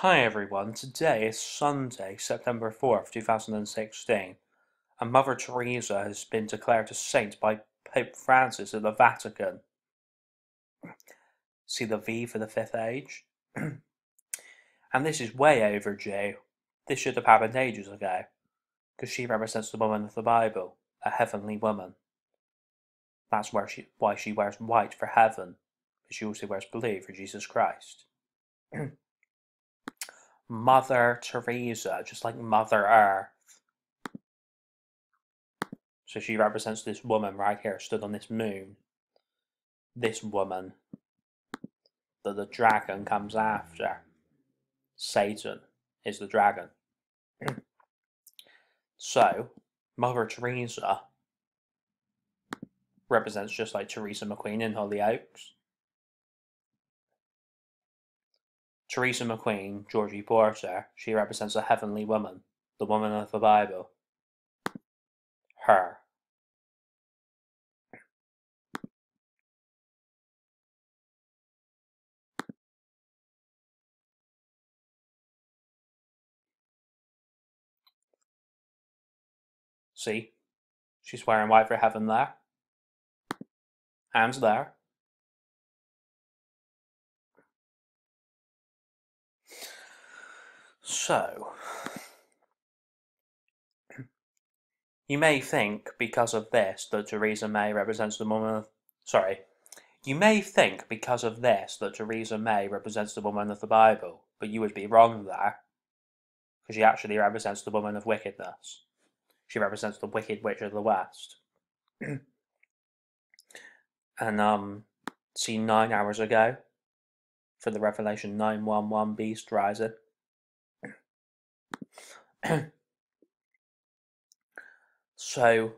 Hi everyone, today is Sunday, September 4th, 2016, and Mother Teresa has been declared a saint by Pope Francis at the Vatican. See the V for the fifth age? and this is way overdue. This should have happened ages ago, because she represents the woman of the Bible, a heavenly woman. That's where she, why she wears white for heaven, but she also wears blue for Jesus Christ. Mother Teresa, just like Mother Earth. So she represents this woman right here, stood on this moon. This woman that the dragon comes after. Satan is the dragon. so, Mother Teresa represents just like Theresa McQueen in Hollyoaks. Theresa McQueen, Jorgie Porter, she represents a heavenly woman, the woman of the Bible. Her. See? She's wearing white for heaven there. Hands there. So, you may think because of this that Theresa May represents the woman of, sorry, you may think because of this that Theresa May represents the woman of the Bible, but you would be wrong there, because she actually represents the woman of wickedness. She represents the wicked witch of the West. and um, see nine hours ago for the Revelation 911 Beast Rising. so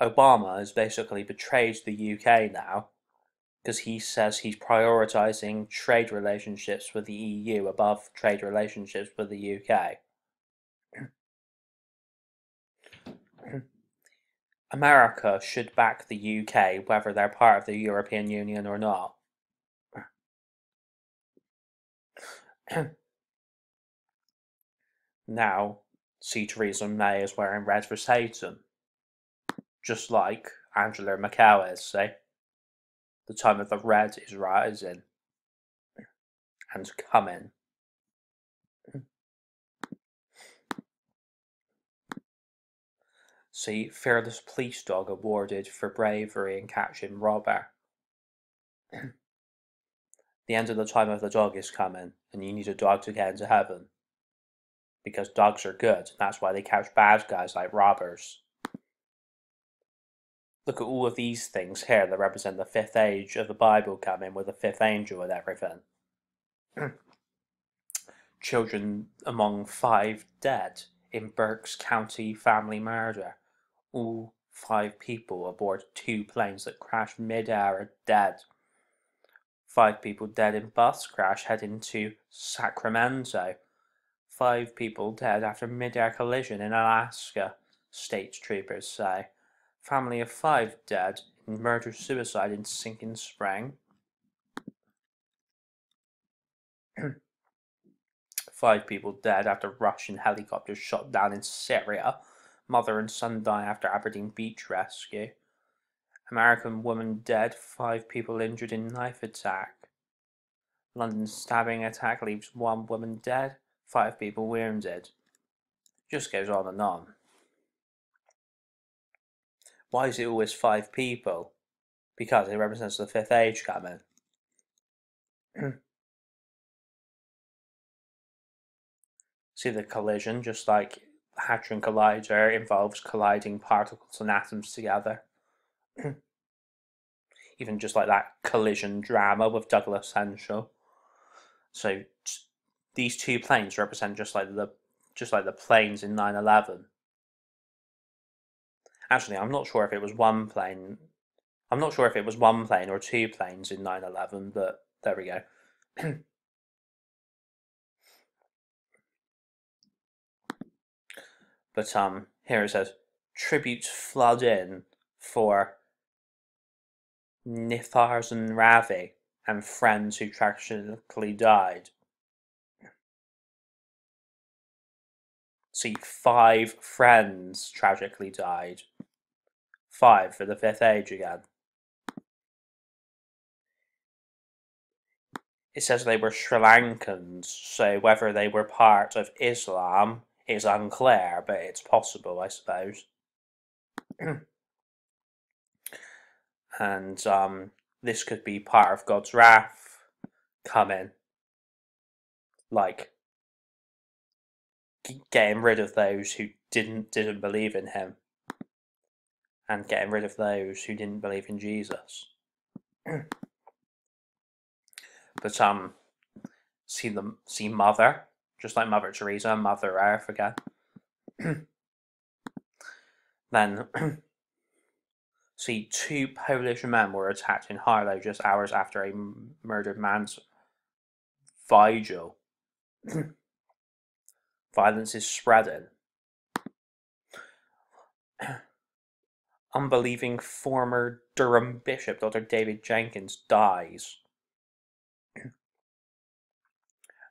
Obama has basically betrayed the UK now because he says he's prioritizing trade relationships with the EU above trade relationships with the UK. America should back the UK whether they're part of the European Union or not. Now, see Theresa May is wearing red for Satan. Just like Angela Merkel is, see? The time of the red is rising and coming. See, Fearless Police Dog awarded for bravery in catching robber. the end of the time of the dog is coming, and you need a dog to get into heaven because dogs are good. And That's why they catch bad guys like robbers. Look at all of these things here that represent the fifth age of the Bible coming with the fifth angel and everything. Children among five dead in Berks County family murder. All five people aboard two planes that crashed mid-air are dead. Five people dead in bus crash heading to Sacramento Five people dead after mid-air collision in Alaska, state troopers say. Family of five dead in murder-suicide in Sinking Spring. five people dead after Russian helicopter shot down in Syria. Mother and son die after Aberdeen beach rescue. American woman dead, five people injured in knife attack. London stabbing attack leaves one woman dead, five people wounded. Just goes on and on. Why is it always five people? Because it represents the fifth age coming. See the collision, just like Hadron Collider involves colliding particles and atoms together. Even just like that collision drama with Douglas Henshall. So these two planes represent just like the just like the planes in 9/11. Actually, I'm not sure if it was one plane. I'm not sure if it was one plane or two planes in 9/11, but there we go. but um, here it says tributes flood in for Nitharsan Ravi and friends who tragically died See, five friends tragically died. Five for the fifth age again. It says they were Sri Lankans, so whether they were part of Islam is unclear, but it's possible, I suppose. and um, this could be part of God's wrath coming, like getting rid of those who didn't didn't believe in Him, and getting rid of those who didn't believe in Jesus. but um, see the see Mother, just like Mother Teresa, Mother Earth again. then see two Polish men were attacked in Harlow just hours after a murdered man's vigil. Violence is spreading. Unbelieving former Durham Bishop Dr. David Jenkins dies.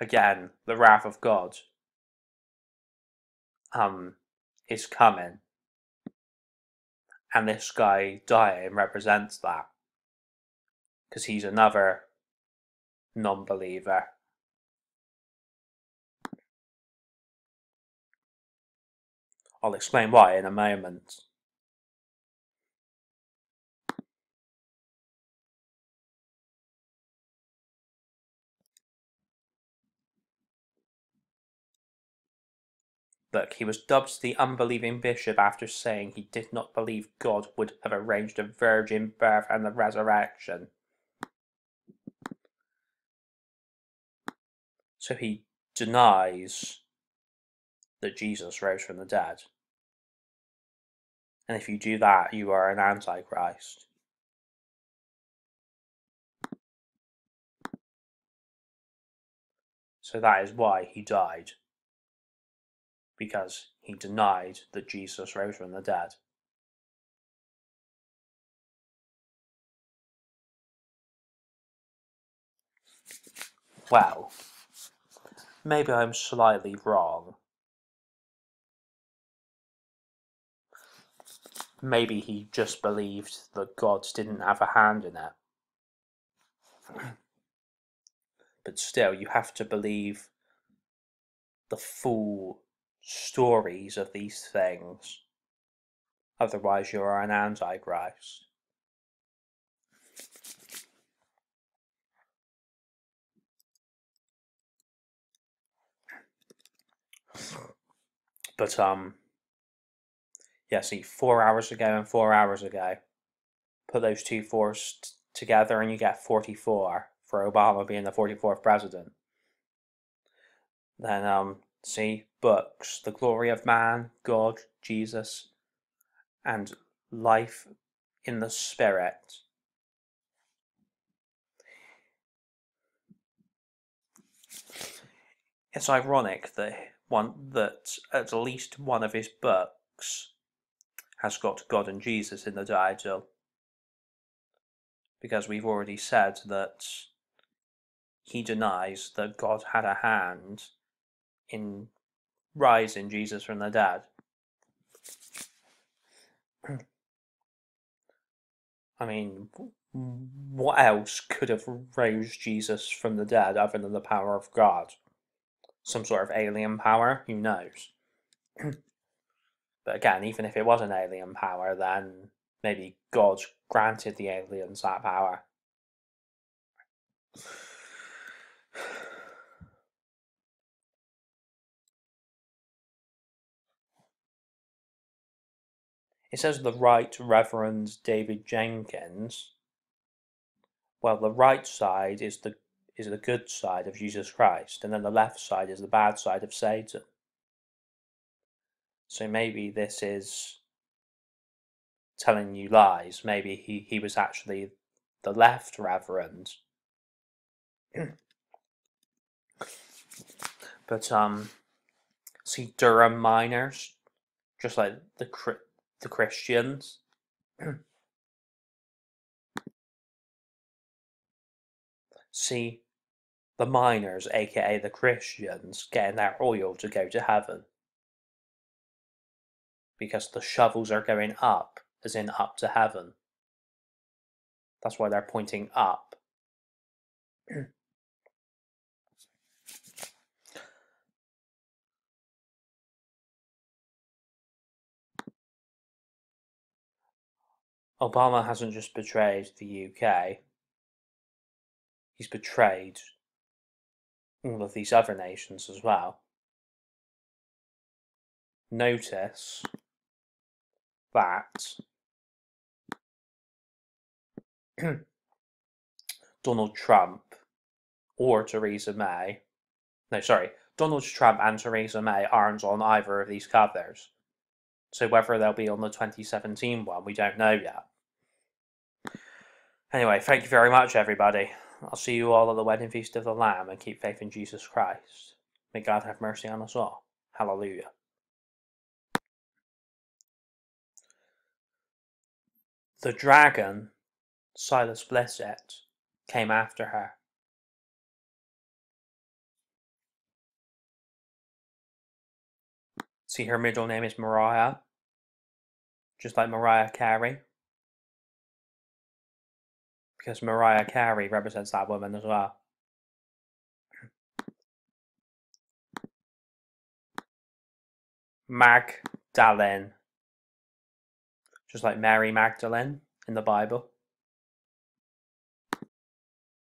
Again, the wrath of God um, is coming. And this guy dying represents that. Because he's another non believer. I'll explain why in a moment. Look, he was dubbed the unbelieving bishop after saying he did not believe God would have arranged a virgin birth and the resurrection. So he denies that Jesus rose from the dead. And if you do that, you are an antichrist. So that is why he died because he denied that Jesus rose from the dead. Well, maybe I'm slightly wrong. Maybe he just believed that gods didn't have a hand in it. But still, you have to believe the full stories of these things. Otherwise, you are an antichrist. But, um, yeah, see, four hours ago and four hours ago, put those two fours t- together and you get 44 for Obama being the 44th president. Then, um, see, books, The Glory of Man, God, Jesus, and Life in the Spirit. It's ironic that one that at least one of his books has got God and Jesus in the title. Because we've already said that he denies that God had a hand in rising Jesus from the dead. I mean, what else could have raised Jesus from the dead other than the power of God? Some sort of alien power? Who knows? but again, even if it was an alien power, then maybe God granted the aliens that power. It says the Right Reverend David Jenkins. Well, the right side is the is the good side of Jesus Christ, and then the left side is the bad side of Satan. So maybe this is telling you lies. Maybe he, he was actually the left reverend. but um see Durham miners, just like the the Christians. See, the miners, aka the Christians, getting their oil to go to heaven. Because the shovels are going up, as in up to heaven. That's why they're pointing up. Obama hasn't just betrayed the UK, he's betrayed all of these other nations as well. Notice that Donald Trump or Theresa May, no, sorry, Donald Trump and Theresa May aren't on either of these covers. So whether they'll be on the 2017 one, we don't know yet. Anyway, thank you very much, everybody. I'll see you all at the wedding feast of the Lamb and keep faith in Jesus Christ. May God have mercy on us all. Hallelujah. The dragon, Silas Blissett, came after her. See, her middle name is Mariah, just like Mariah Carey because Mariah Carey represents that woman as well. Magdalene, just like Mary Magdalene in the Bible.